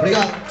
Obrigado.